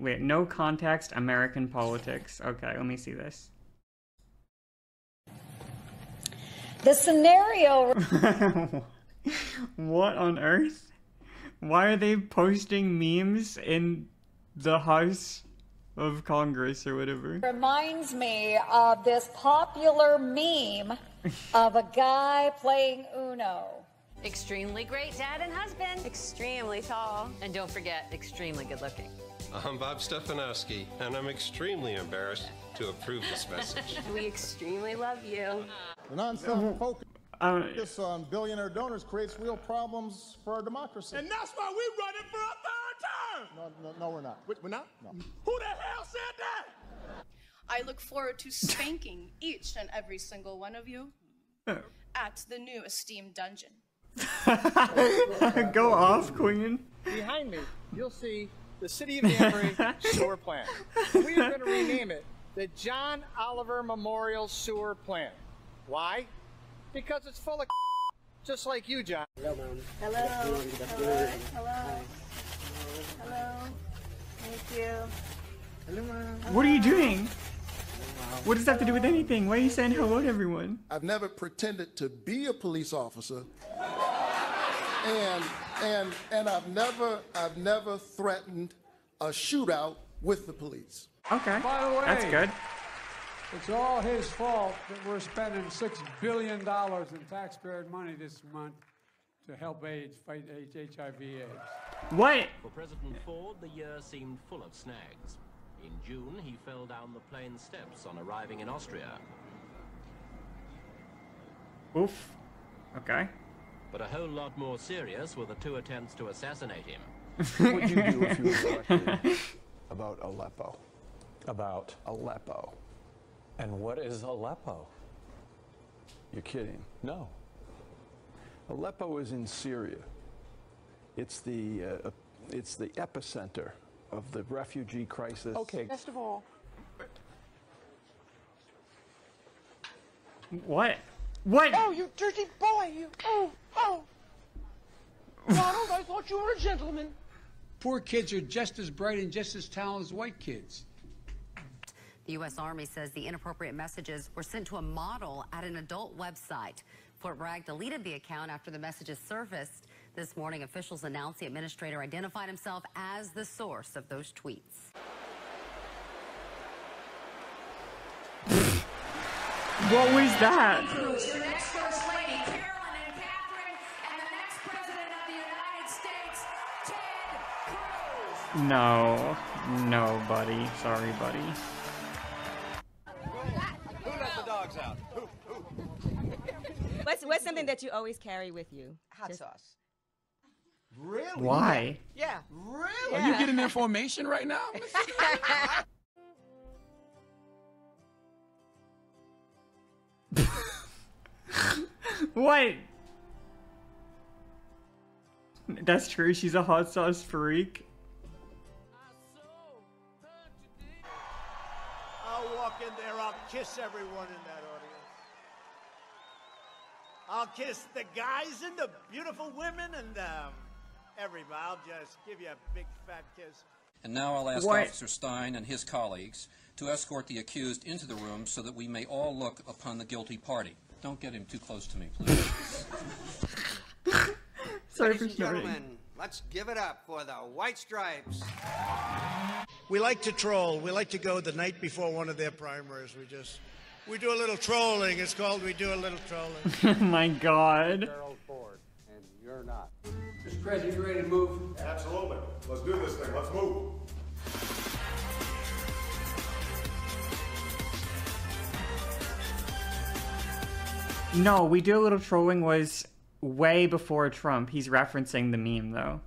wait, no context, American politics. Okay, let me see this. The scenario what on earth? Why are they posting memes in the House of Congress or whatever? reminds me of this popular meme of a guy playing Uno. Extremely great dad and husband. Extremely tall. And don't forget, extremely good looking. I'm Bob Stefanowski, and I'm extremely embarrassed to approve this message. We extremely love you. The nonstop focus Uh, on billionaire donors creates real problems for our democracy. And that's why we're running for a third term. No, no, no, we're not. We're not? No. Who the hell said that? I look forward to spanking each and every single one of you at the new esteemed dungeon. Go off, Queen. Behind me, you'll see the City of Danbury Sewer Plant. We are going to rename it the John Oliver Memorial Sewer Plant. Why? Because it's full of just like you, John. Hello. Hello. Hello. Hello. Thank you. Hello, Mom. What are you doing? What does that have to do with anything? Why are you saying hello to everyone? I've never pretended to be a police officer, and and and I've never I've never threatened a shootout with the police. Okay, By the way, that's good. It's all his fault that we're spending six billion dollars in taxpayer money this month to help AIDS fight HIV/AIDS. What? For President Ford, the year seemed full of snags. In June, he fell down the plane steps on arriving in Austria. Oof. Okay. But a whole lot more serious were the two attempts to assassinate him. What would you do if you were about Aleppo? About Aleppo. and what is Aleppo? You're kidding. No. Aleppo is in Syria. It's the uh, it's the epicenter of the refugee crisis. Okay. First of all, What? What? Oh, you dirty boy! You. Oh, oh. Donald, I thought you were a gentleman. Poor kids are just as bright and just as talented as white kids. The U.S. Army says the inappropriate messages were sent to a model at an adult website. Fort Bragg deleted the account after the messages surfaced. This morning, officials announced the administrator identified himself as the source of those tweets. What was that? Your next First Lady, Carolyn and Catherine, and the next President of the United States, was that? No. No, buddy. Sorry, buddy. Who let the dogs out? Who? what's what's something that you always carry with you? Hot Just- sauce. Really? Why? Yeah. Really? Are you getting information right now? What? That's true. She's a hot sauce freak. I'll walk in there, I'll kiss everyone in that audience. I'll kiss the guys and the beautiful women and um, everybody. I'll just give you a big fat kiss. And now I'll ask What? Officer Stein and his colleagues to escort the accused into the room so that we may all look upon the guilty party. Don't get him too close to me, please. Sorry Ladies for and snorting. gentlemen, let's give it up for the White Stripes. We like to troll. We like to go the night before one of their primaries. We just we do a little trolling. It's called we do a little trolling. my god. Gerald Ford, and you're not. Mr. President, you ready to move? Absolutely. Let's do this thing. Let's move. No, we do a little trolling was way before Trump. He's referencing the meme though.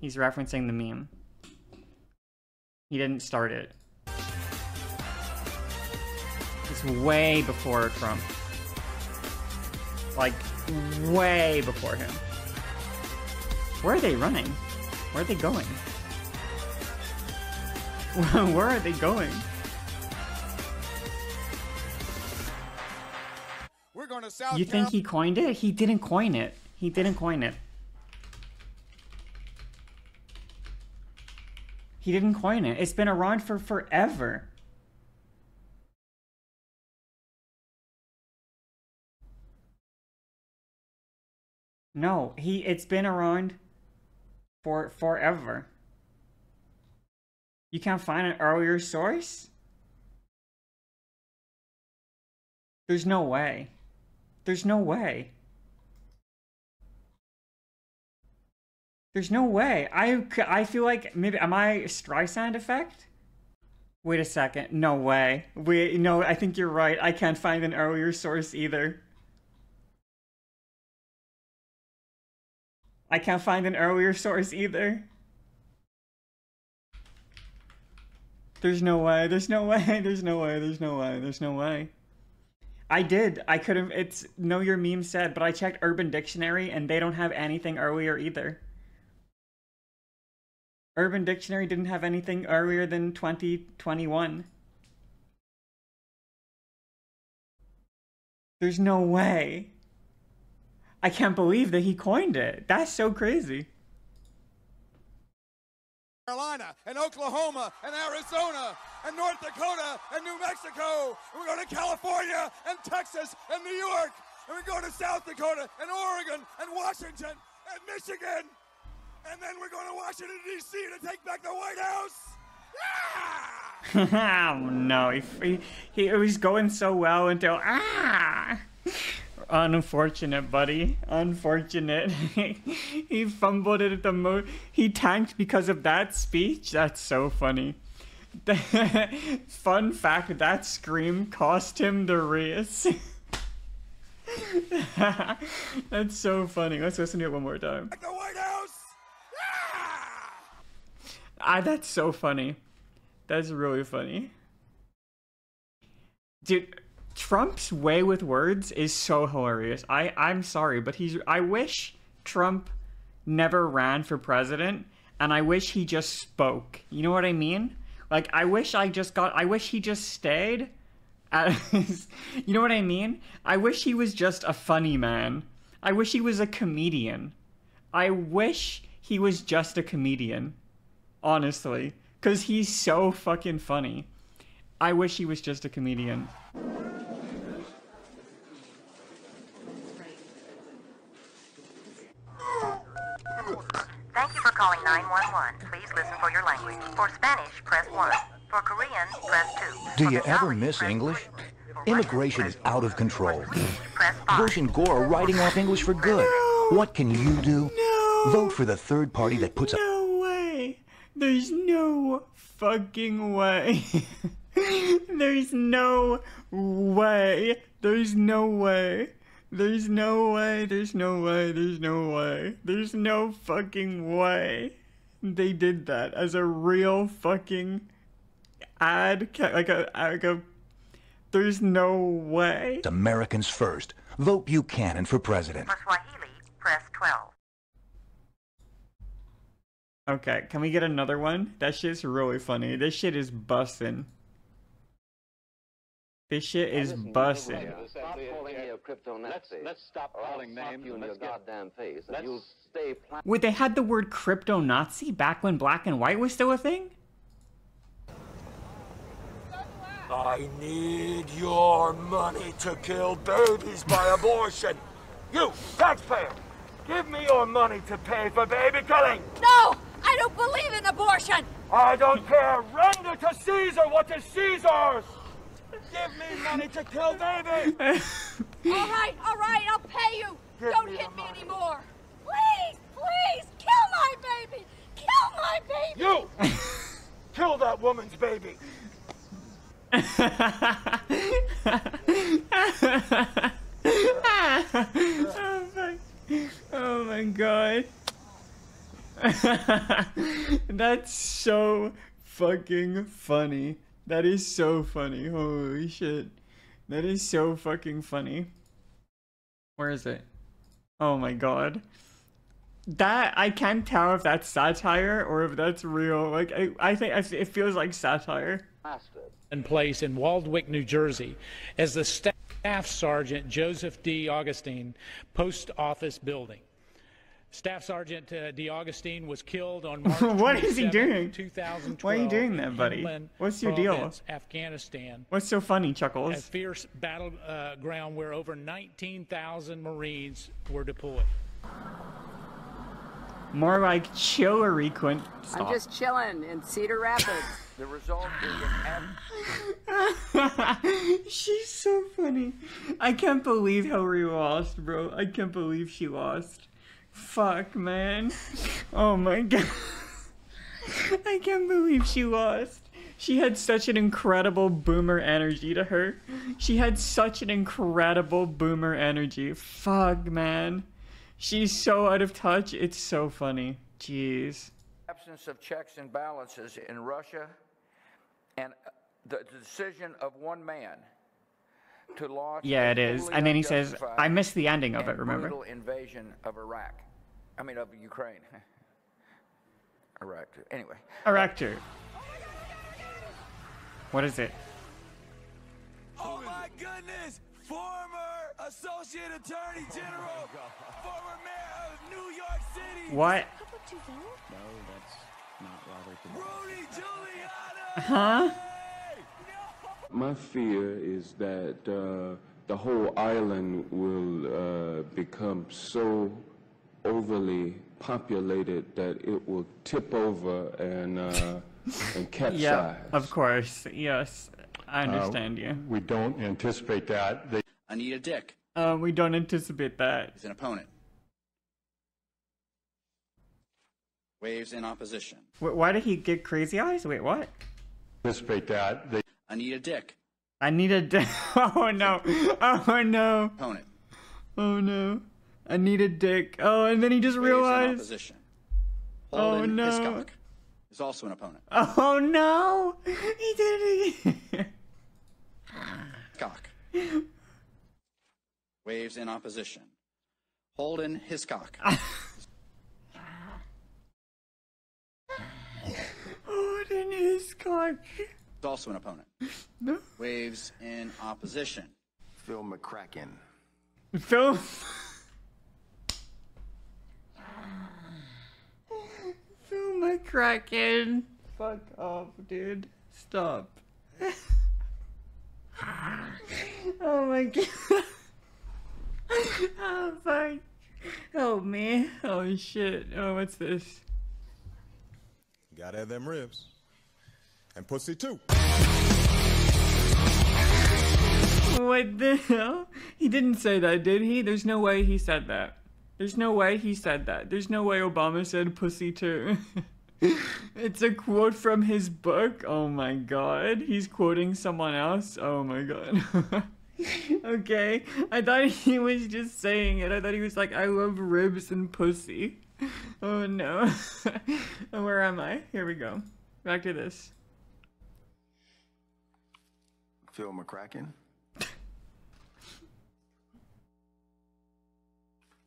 He's referencing the meme. He didn't start it. It's way before Trump. Like way before him. Where are they running? Where are they going? Where are they going? South You think he coined it? He didn't coin it. He didn't coin it. He didn't coin it. It's been around for forever. No, he it's been around for forever. You can't find an earlier source? There's no way. There's no way. There's no way. I, I feel like maybe am I Streisand effect? Wait a second. No way. Wait, no, I think you're right. I can't find an earlier source either. I can't find an earlier source either. There's no way. There's no way. There's no way. There's no way. There's no way. I did. I could have. It's know your meme said, but I checked Urban Dictionary and they don't have anything earlier either. Urban Dictionary didn't have anything earlier than 2021. There's no way. I can't believe that he coined it. That's so crazy. Carolina and Oklahoma and Arizona and North Dakota and New Mexico. And we're going to California and Texas and New York. And we're going to South Dakota and Oregon and Washington and Michigan. And then we're going to Washington, D.C. to take back the White House. oh no, he, he, he was going so well until ah. Unfortunate, buddy. Unfortunate. he fumbled it at the mo. He tanked because of that speech. That's so funny. Fun fact: that scream cost him the race. That's so funny. Let's listen to it one more time. At The White House. Ah, that's so funny. That's really funny. Dude, Trump's way with words is so hilarious. I I'm sorry, but he's I wish Trump never ran for president and I wish he just spoke. You know what I mean? Like I wish I just got I wish he just stayed at his, You know what I mean? I wish he was just a funny man. I wish he was a comedian. I wish he was just a comedian. Honestly, cuz he's so fucking funny. I wish he was just a comedian. Thank you for calling 911. Please listen for your language. For Spanish, press 1. For Korean, press 2. Do you ever miss English? Immigration is out of control. Bush and Gore are writing off English for good. What can you do? Vote for the third party that puts a No way. There's no fucking way. There's no way. There's no way. There's no way. There's no way. There's no way. There's no fucking way. They did that as a real fucking ad. ca- Like a, like a. There's no way. Americans first. Vote Buchanan for president. For Swahili, press 12. Okay, can we get another one? That shit's really funny. This shit is bussin'. This shit is bussin'. Stop calling me a crypto Nazi. Let's, let's stop calling names. You in your goddamn face, and you'll stay. Wait, they had the word crypto Nazi back when black and white was still a thing? I need your money to kill babies by abortion. You, taxpayer, give me your money to pay for baby killing. No! I don't believe in abortion! I don't care. Render to Caesar what is Caesar's. Give me money to kill babies. all right, all right, I'll pay you! Give don't me hit me anymore! Please, please, kill my baby! Kill my baby! You, kill that woman's baby. oh my, oh my god. That's so fucking funny. That is so funny. Holy shit. That is so fucking funny. Where is it? Oh my god. That I can't tell if that's satire or if that's real. Like I, I think I- it feels like satire. in place in Waldwick, New Jersey, as the Staff Sergeant Joseph D. Augustine Post Office Building. Staff Sergeant uh, DeAugustine was killed on March What is he doing? 2012 Why are you doing in that, buddy? Helmand What's your deal? Afghanistan. What's so funny, Chuckles? A fierce battleground where over 19,000 Marines were deployed. More like Chillery Quint. I'm just chilling in Cedar Rapids. The result is an She's so funny. I can't believe Hillary lost, bro. I can't believe she lost. Fuck, man. Oh my god. I can't believe she lost. She had such an incredible boomer energy to her. She had such an incredible boomer energy. Fuck, man. She's so out of touch. It's so funny. Jeez. absence of checks and balances in Russia and uh, the decision of one man Yeah, it is. And then he says, I missed the ending of it, remember? brutal invasion of Iraq. I mean, of Ukraine. Iraq. too. Anyway. Erector. What is it? Oh my goodness! Former Associate Attorney General, oh, former Mayor of New York City. What? No, that's not Robert De Rudy Giuliani. Huh? My fear is that uh, the whole island will uh, become so overly populated that it will tip over and uh, and capsize. Yeah, of course. Yes, I understand Uh, you. We don't anticipate that. They Anita Dick Uh, we don't anticipate that. He's an opponent. Waves in opposition. Wait, why did he get crazy eyes? Wait, what? anticipate that. They Anita Dick, I need a. dick. oh no! Oh no! opponent. Oh no! I need a dick. Oh, and then he just realized. opposition. Oh, Holden no. Hiscock is also an opponent. Oh no! He did it again. Hiscock. Waves in opposition. Holden Hiscock. oh, then his cock. is also an opponent. No. Waves in opposition. Phil McCracken. Phil. Phil McCracken. Fuck off, dude. Stop. oh my god. oh fuck. Oh me. Oh shit. Oh, what's this? Gotta have them ribs. And pussy too. What the hell? He didn't say that, did he? There's no way he said that. There's no way he said that. There's no way Obama said pussy too. it's a quote from his book. Oh my god. He's quoting someone else. Oh my god. okay. I thought he was just saying it. I thought he was like, I love ribs and pussy. Oh no. Where am I? Here we go. Back to this. Phil McCracken.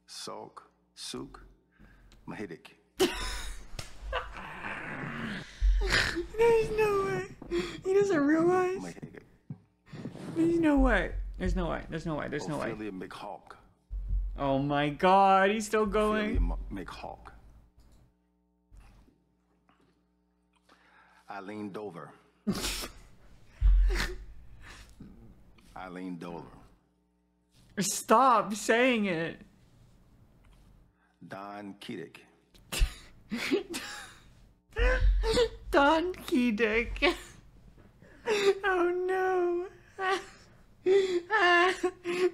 Salk, Sook, Mahidik. There's no way. He doesn't realize. There's no way. There's no way. There's no way. There's no way. Ophelia McHawk. Oh my god, he's still Ophelia going. M- McHawk. Eileen Dover. Eileen Dover. Stop saying it. Don Kiddick. Donkey Dick. Oh no.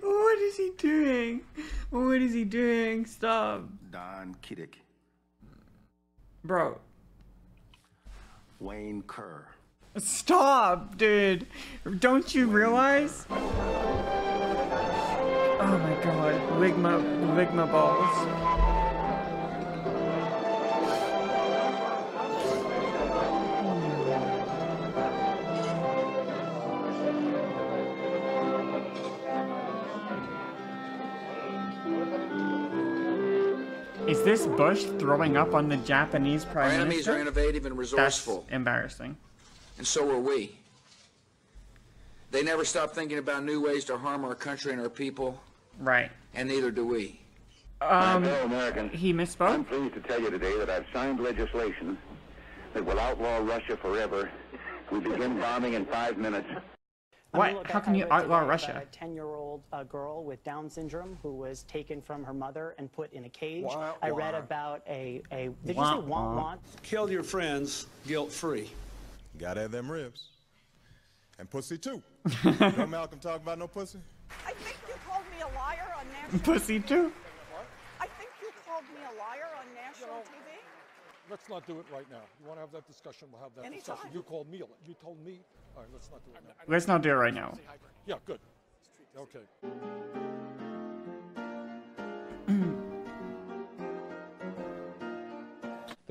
what is he doing? What is he doing? Stop. Don Kiddick. Bro. Wayne Kerr. Stop, dude. Don't you realize? Oh my god. Ligma, Ligma balls. Is this Bush throwing up on the Japanese Our prime enemies minister? are innovative and resourceful, That's embarrassing. And so are we. They never stop thinking about new ways to harm our country and our people, Right. and neither do we. Um, My fellow Americans, he misspoke. I'm pleased to tell you today that I've signed legislation that will outlaw Russia forever. We begin bombing in five minutes. What? How can you outlaw Russia? A 10-year-old uh, girl with Down syndrome who was taken from her mother and put in a cage. Wah, I read about a, a did Wah, you say want want? Kill your friends guilt-free. Gotta have them ribs. And pussy too. you know Malcolm talk about no pussy? I think you called me a liar on national Pussy too. What? I think you called me a liar on national TV. Let's not do it right now. You want to have that discussion? We'll have that Anytime. discussion. You called me. You told me. All right, let's not do it now. Let's not do it right now. Yeah, good. Okay.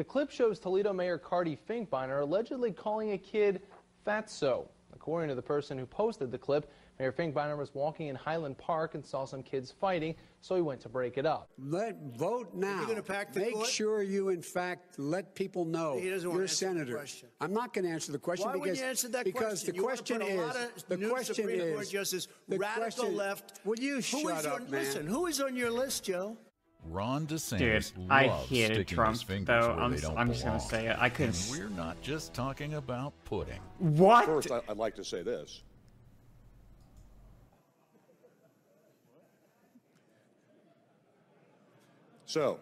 The clip shows Toledo Mayor Carty Finkbeiner allegedly calling a kid fatso. According to the person who posted the clip, Mayor Finkbeiner was walking in Highland Park and saw some kids fighting, so he went to break it up. Let vote now. gonna pack the Make court? sure you, in fact, let people know He doesn't you're answer the senator. question. I'm not going to answer the question Why because you answer that because question? the You question put a is lot of the new question Supreme is Court justice, the radical question- left. Will you Who shut up, on, man? Listen, who is on your list, Joe? Ron DeSantis Dude, I hated sticking Trump, his fingers though. where I'm they don't I'm just gonna say it. I couldn't And we're not just talking about pudding. What? First, I- I'd like to say this. So,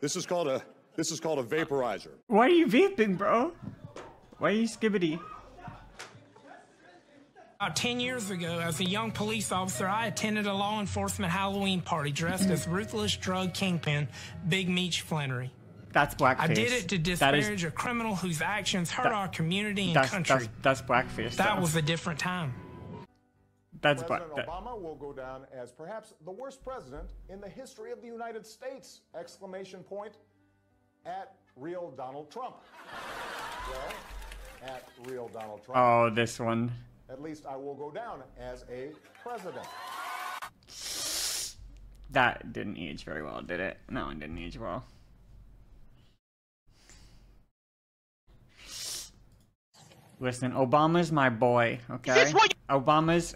this is called a this is called a vaporizer. Why are you vaping, bro? Why are you skibbity? About 10 years ago, as a young police officer, I attended a law enforcement Halloween party dressed as ruthless drug kingpin Big Meech Flannery. That's blackface. I did it to That is- disparage a criminal whose actions hurt That- our community and that's, country. That's, that's blackface. that though. was a different time. That's black. President Obama will go down as perhaps the worst president in the history of the United States! Exclamation point at real Donald Trump. Well, at real Donald Trump. Oh, this one. At least I will go down as a president. That didn't age very well, did it? No, it didn't age well. Listen, Obama's my boy, okay? Obama's.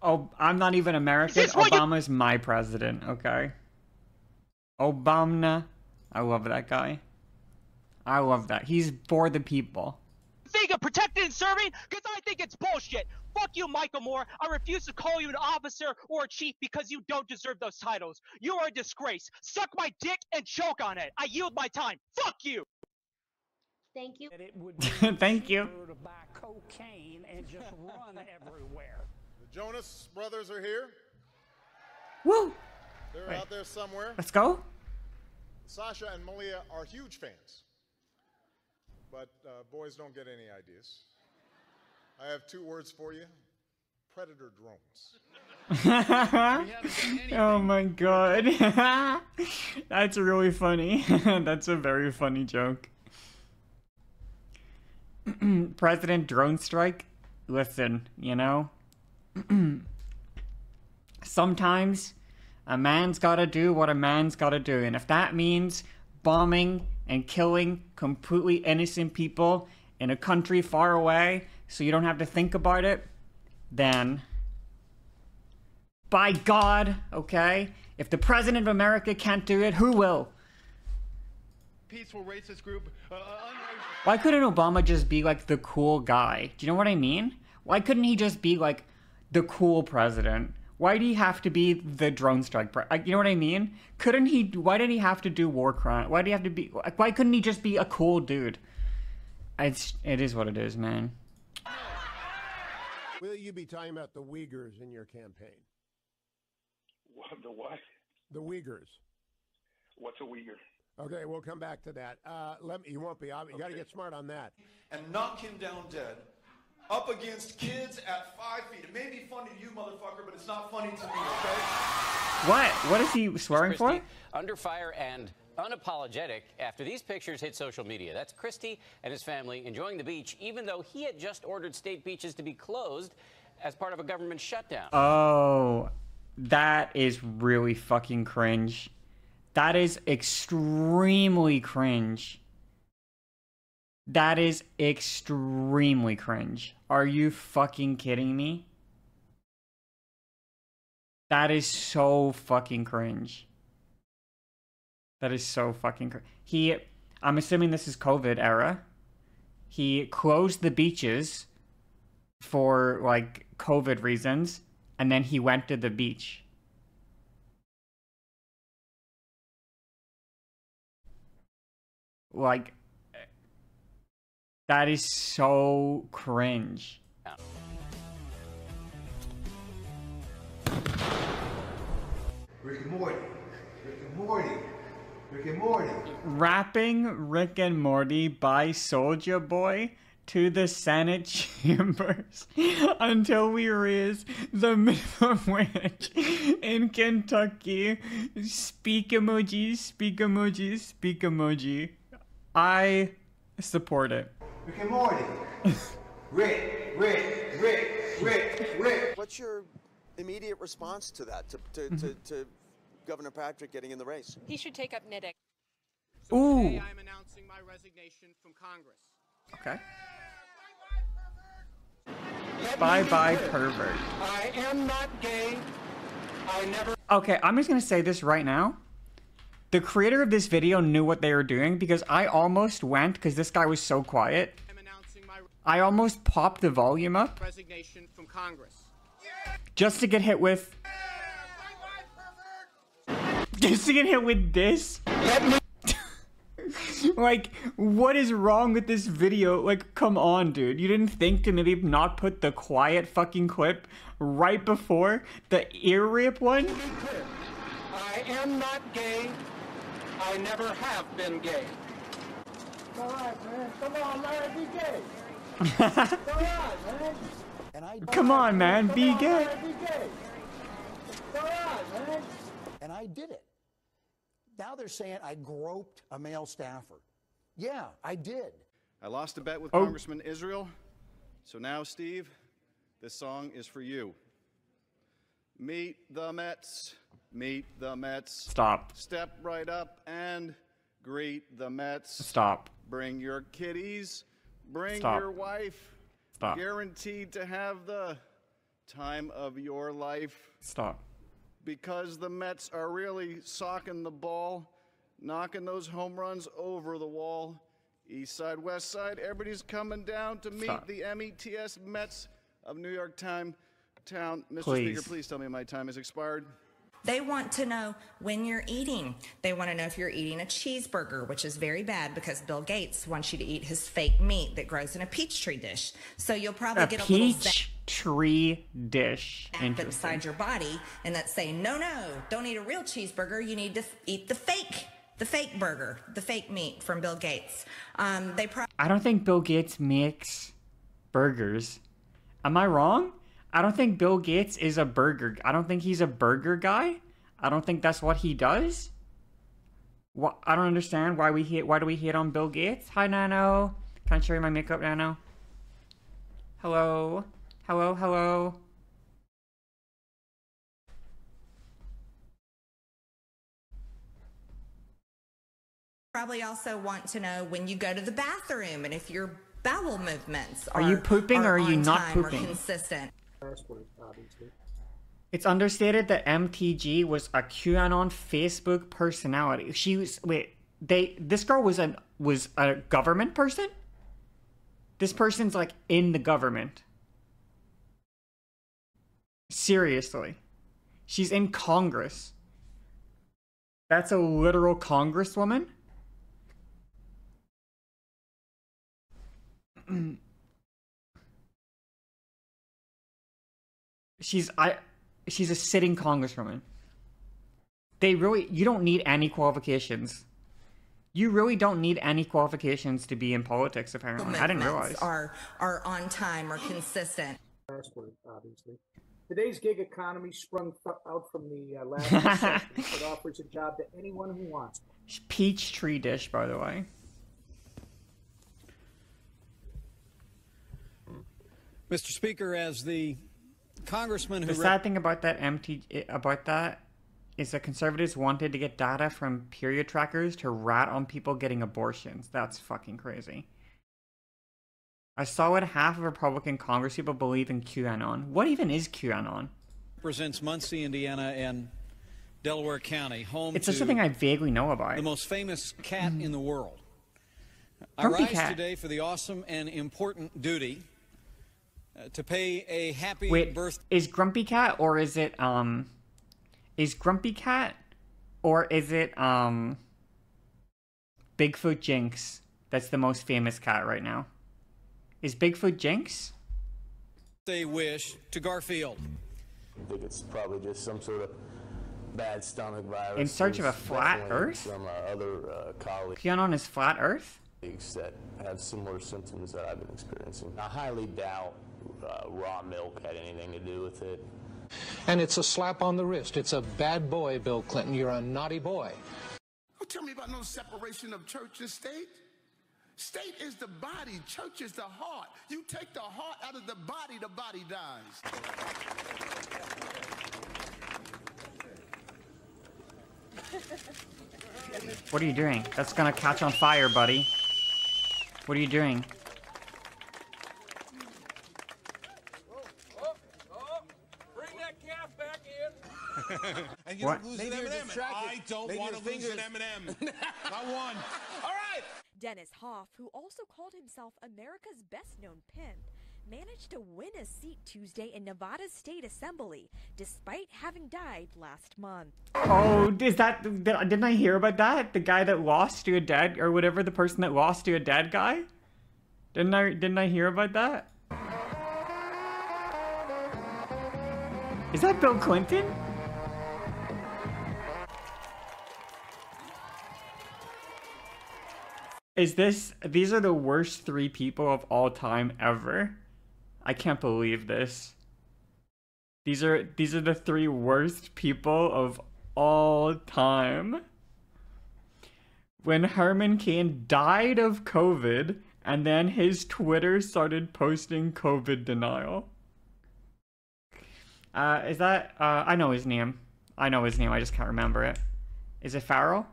Oh, I'm not even American. Obama's my president, okay? Obama. I love that guy. I love that. He's for the people. Think of protecting and serving? Because I think it's bullshit. Fuck you, Michael Moore. I refuse to call you an officer or a chief because you don't deserve those titles. You are a disgrace. Suck my dick and choke on it. I yield my time. Fuck you. Thank you. It would Thank you. to buy cocaine and just run everywhere. The Jonas brothers are here. Woo! They're Wait. out there somewhere. Let's go. Sasha and Malia are huge fans. But uh, boys don't get any ideas. I have two words for you predator drones. oh my god. That's really funny. That's a very funny joke. President drone strike? Listen, you know? Sometimes a man's gotta do what a man's gotta do. And if that means bombing and killing completely innocent people in a country far away so you don't have to think about it, then by God, okay? If the President of America can't do it, who will? peaceful racist group. Uh, Why couldn't Obama just be like the cool guy? Do you know what I mean? Why couldn't he just be like the cool president? Why do he have to be the drone strike? Pre- like, you know what I mean? Couldn't he? Why did he have to do war crime? Why do he have to be? like, Why couldn't he just be a cool dude? It's it is what it is, man. Will you be talking about the Uyghurs in your campaign? What, the what? The Uyghurs. What's a Uyghur? Okay, we'll come back to that. Uh, let me, you won't be. You got to get smart on that. and knock him down dead up against kids at five feet. It may be funny to you, motherfucker, but it's not funny to me, okay? What? What is he swearing for? Under fire and unapologetic after these pictures hit social media. That's Christie and his family enjoying the beach, even though he had just ordered state beaches to be closed as part of a government shutdown. Oh, that is really fucking cringe. That is extremely cringe. That is extremely cringe. Are you fucking kidding me? That is so fucking cringe. That is so fucking. Cr- he, I'm assuming this is COVID era. He closed the beaches for like COVID reasons, and then he went to the beach. Like, that is so cringe. Rick and Morty. Rick and Morty. Rick and Morty. Rapping Rick and Morty by Soldier Boy to the Senate chambers until we raise the minimum wage in Kentucky. Speak emoji, speak emoji, speak emoji. I support it. Rick and Morty. Rick, Rick, Rick, Rick, Rick. What's your immediate response to that, to, to, to, mm-hmm. to Governor Patrick getting in the race? He should take up knitting. Ooh. Today I'm announcing my resignation from Congress. Okay. Bye bye, pervert. I am not gay. I never. Okay, I'm just gonna say this right now. The creator of this video knew what they were doing because I almost went because this guy was so quiet. I almost popped the volume up Resignation from Congress. just to get hit with. Just to get hit with this. like, what is wrong with this video? Like, come on, dude. You didn't think to maybe not put the quiet fucking clip right before the ear rip one? I am not gay. I never have been gay. All right, man. Come on, Larry, be gay. Come on, man. And I Come on, man, be gay. Be gay. Come on, man. And I did it. Now they're saying I groped a male staffer. Yeah, I did. I lost a bet with Oh. Congressman Israel. So now, Steve, this song is for you. Meet the Mets. Meet the Mets. Stop. Step right up and greet the Mets. Stop. Bring your kitties. Bring Stop. your wife. Stop. Guaranteed to have the time of your life Stop. because the Mets are really socking the ball, knocking those home runs over the wall. East side, west side, everybody's coming down to meet Stop. the METS Mets of New York time town. Mr. Please. Speaker, please tell me my time has expired. They want to know when you're eating. They want to know if you're eating a cheeseburger, which is very bad because Bill Gates wants you to eat his fake meat that grows in a peach tree dish. So you'll probably A get a little peach tree dish. Inside your body, and that's saying, no, no, don't eat a real cheeseburger. You need to eat the fake, the fake burger, the fake meat from Bill Gates. Um, they probably I don't think Bill Gates makes burgers. Am I wrong? I don't think Bill Gates is a burger. I don't think he's a burger guy. I don't think that's what he does. What I don't understand why we hate. Why do we hate on Bill Gates? Hi, Nano. Can I show you my makeup, Nano? Hello. Hello. Hello. probably also want to know when you go to the bathroom and if your bowel movements Are are, you pooping or are you not pooping? pooping? It's understated that MTG was a QAnon Facebook personality. She was wait, they this girl was a was a government person? This person's like in the government. Seriously. She's in Congress. That's a literal congresswoman? She's I she's a sitting congresswoman. They really you don't need any qualifications. You really don't need any qualifications to be in politics apparently. I didn't realize. Are are on time or consistent. Password, obviously. Today's gig economy sprung out from the uh, last recession. It offers a job to anyone who wants. Peach tree dish, by the way. Mr. Speaker, as the congressman who The sad thing about that MT about that is that conservatives wanted to get data from period trackers to rat on people getting abortions. That's fucking crazy. I saw what half of Republican Congress people believe in QAnon. What even is QAnon? represents Muncie, Indiana, and Delaware County, home It's just something I vaguely know about. the most famous cat in the world. I rise cat. today for the awesome and important duty to pay a happy Wait, birthday. is Grumpy Cat or is it um is Grumpy Cat or is it um Bigfoot Jinx that's the most famous cat right now? Is Bigfoot Jinx? They wish to Garfield. I think it's probably just some sort of bad stomach virus. In search of a flat Earth? Some uh, other uh, colleagues QAnon is flat Earth? that have similar symptoms that I've been experiencing. I highly doubt uh, raw milk had anything to do with it. And it's a slap on the wrist. It's a bad boy, Bill Clinton. You're a naughty boy. Don't tell me about no separation of church and state. State is the body, church is the heart. You take the heart out of the body, the body dies. What are you doing? That's gonna catch on fire, buddy. What are you doing? and you What? don't lose Maybe an M&M. I don't Maybe want to lose an fingers- M&M. Not one. All right. Dennis Hof, who also called himself America's best-known pimp, managed to win a seat Tuesday in Nevada's state assembly, despite having died last month. Oh, is that didn't I hear about that? The guy that lost to a dead or whatever, the person that lost to a dead guy? Didn't I didn't I hear about that? Is that Bill Clinton? Is this these are the worst three people of all time ever? I can't believe this. These are these are the three worst people of all time. When Herman Cain died of COVID and then his Twitter started posting COVID denial. Uh, is that uh, I know his name. I know his name. I just can't remember it. Is it Pharrell?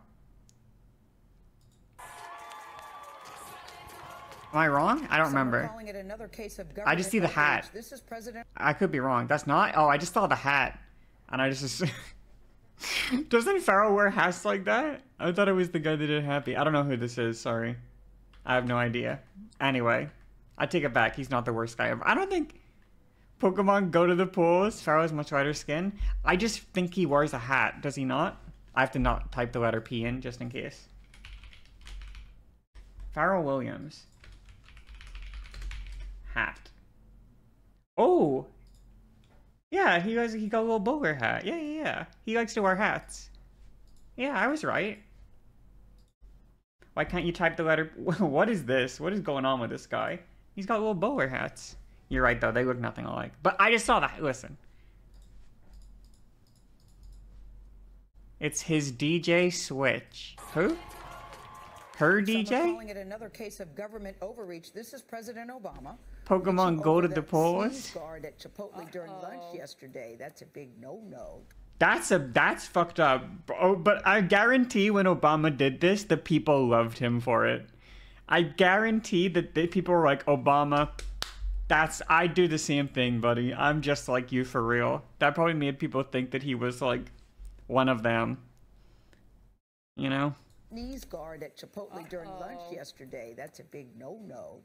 Am I wrong? I don't remember. Calling it another case of I just see the hat. This is President. I could be wrong. That's not. Oh, I just saw the hat, and I just. Doesn't Pharrell wear hats like that? I thought it was the guy that did Happy. I don't know who this is. Sorry, I have no idea. Anyway, I take it back. He's not the worst guy ever. I don't think Pokemon go to the pools. Pharrell has much lighter skin. I just think he wears a hat. Does he not? I have to not type the letter P in just in case. Pharrell Williams. Hat. Oh, yeah, he has he got a little bowler hat. Yeah, yeah, yeah. He likes to wear hats. Yeah, I was right. Why can't you type the letter? What is this? What is going on with this guy? He's got little bowler hats. You're right though; they look nothing alike. But I just saw that. Listen, it's his DJ Switch. Who? Her Some are DJ? calling it another case of government overreach. This is President Obama. Pokemon Go to the Sneeze polls. guard at Chipotle during lunch yesterday. That's a big no-no. That's a that's fucked up. Oh, but I guarantee when Obama did this, the people loved him for it. I guarantee that the people were like, Obama, that's I do the same thing, buddy. I'm just like you for real. That probably made people think that he was like one of them. You know? Sneeze guard at Chipotle during lunch yesterday. That's a big no-no.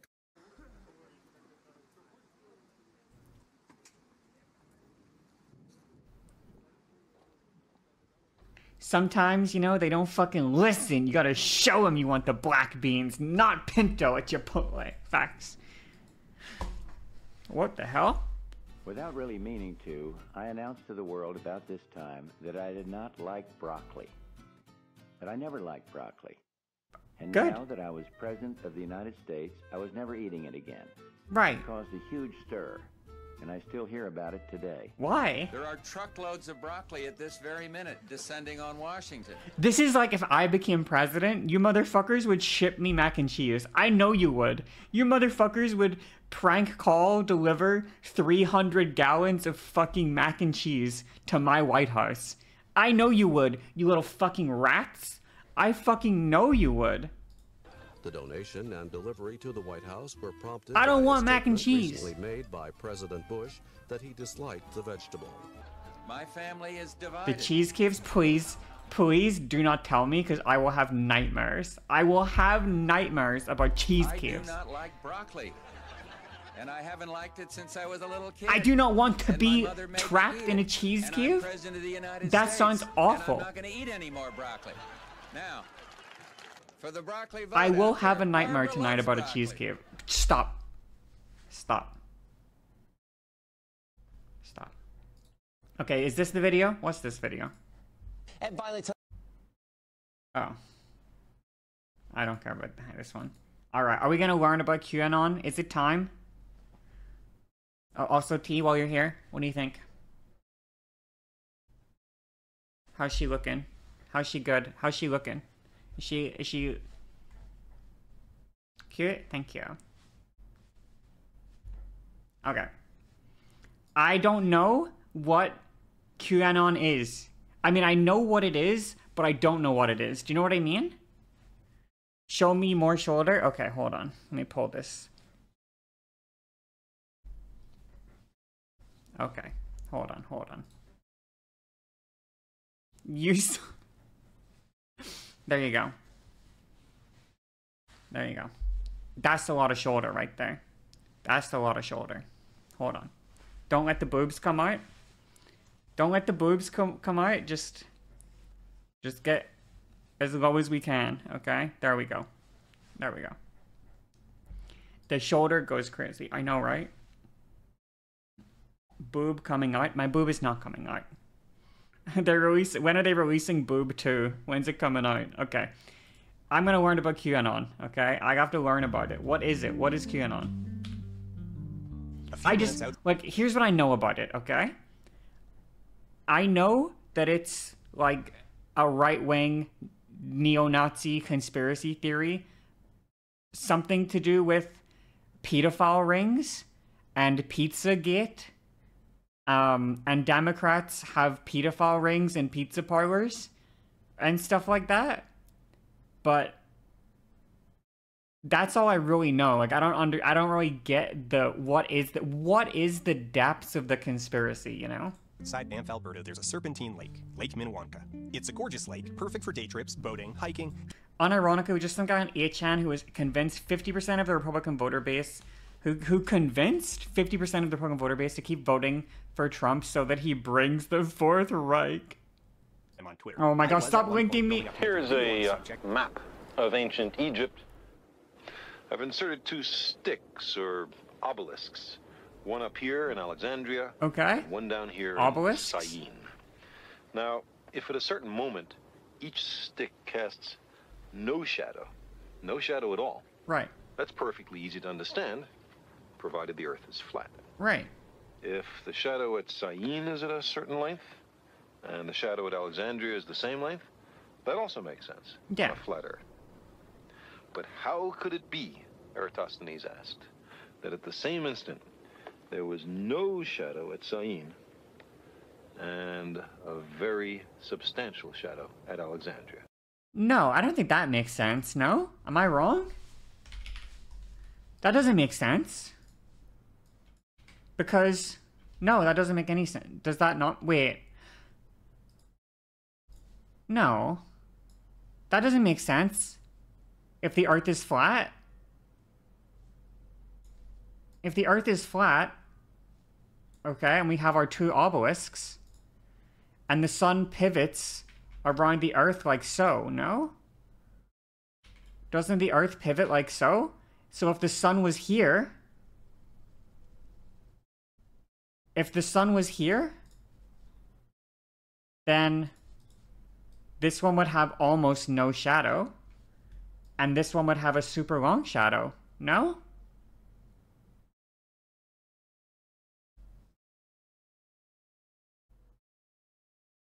Sometimes, you know, they don't fucking listen. You gotta show them you want the black beans, not pinto at Chipotle. Facts. What the hell? Without really meaning to, I announced to the world about this time that I did not like broccoli. That I never liked broccoli. And Good. now that I was President of the United States, I was never eating it again. Right. It caused a huge stir, and I still hear about it today. Why? There are truckloads of broccoli at this very minute descending on Washington. This is like if I became president, you motherfuckers would ship me mac and cheese. I know you would. You motherfuckers would prank call deliver 300 gallons of fucking mac and cheese to my White House. I know you would, you little fucking rats. I fucking know you would. The donation and delivery to the White House were prompted. I don't by a want mac and cheese. Recently made by President Bush that he disliked the vegetable. My family is The divided. cheese caves, please, please do not tell me because I will have nightmares. I will have nightmares about cheese I do not like broccoli. And I haven't liked it since I was a little kid. I do not want to And be mother made me trapped in a it. cheese And cave. president of the United That States, sounds and awful. I'm not going to eat any more broccoli. Now, for the broccoli vote I will have a nightmare tonight about a broccoli. cheese cave. Stop. Stop. Stop. Okay, is this the video? What's this video? It violates. Oh. I don't care about this one. Alright, are we gonna learn about QAnon? Is it time? Oh, also, T, while you're here, what do you think? How's she looking? How's she good? How's she looking? Is she, is she... Cute? Thank you. Okay. I don't know what QAnon is. I mean, I know what it is, but I don't know what it is. Do you know what I mean? Show me more shoulder? Okay, hold on. Let me pull this. Okay, hold on, hold on. You. s- there you go. There you go. That's a lot of shoulder right there. That's a lot of shoulder. Hold on. Don't let the boobs come out. Don't let the boobs come come out. Just just get as low as we can, okay? There we go. There we go. The shoulder goes crazy. I know, right? Boob coming out. My boob is not coming out. They're releasing. When are they releasing Boob 2? When's it coming out? Okay. I'm gonna learn about QAnon, okay? I have to learn about it. What is it? What is QAnon? I just like here's what I know about it, okay? I know that it's like a right-wing neo-Nazi conspiracy theory, something to do with pedophile rings and Pizzagate. Um, and Democrats have pedophile rings in pizza parlors and stuff like that. But that's all I really know. Like I don't under I don't really get the what is the what is the depths of the conspiracy, you know? Outside Banff, Alberta, there's a serpentine lake, Lake Minnewanka. It's a gorgeous lake, perfect for day trips, boating, hiking. Unironically, just some guy on 8chan who was convinced 50% of the Republican voter base, who, who convinced 50% of the Republican voter base to keep voting for Trump so that he brings the Fourth Reich. I'm on Twitter. Oh my god, stop linking me! Here's a uh, subject. map of ancient Egypt. I've inserted two sticks or obelisks. One up here in Alexandria. Okay. and One down here Obelisks? in Syene. Now, if at a certain moment each stick casts no shadow, no shadow at all, Right, that's perfectly easy to understand, provided the Earth is flat. right. If the shadow at Syene is at a certain length, and the shadow at Alexandria is the same length, that also makes sense. Yeah. a flat Earth. But how could it be, Eratosthenes asked, that at the same instant there was no shadow at Syene and a very substantial shadow at Alexandria? No, I don't think that makes sense, no? Am I wrong? That doesn't make sense. Because, no, that doesn't make any sense. Does that not? Wait. No. That doesn't make sense. If the earth is flat. If the earth is flat, okay, and we have our two obelisks, and the sun pivots around the earth like so, no? Doesn't the earth pivot like so? So if the sun was here, if the sun was here, then this one would have almost no shadow, and this one would have a super long shadow, no?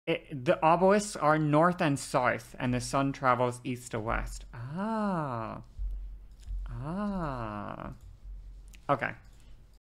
It, the obelisks are north and south, and the sun travels east to west. Ah. Ah. Okay.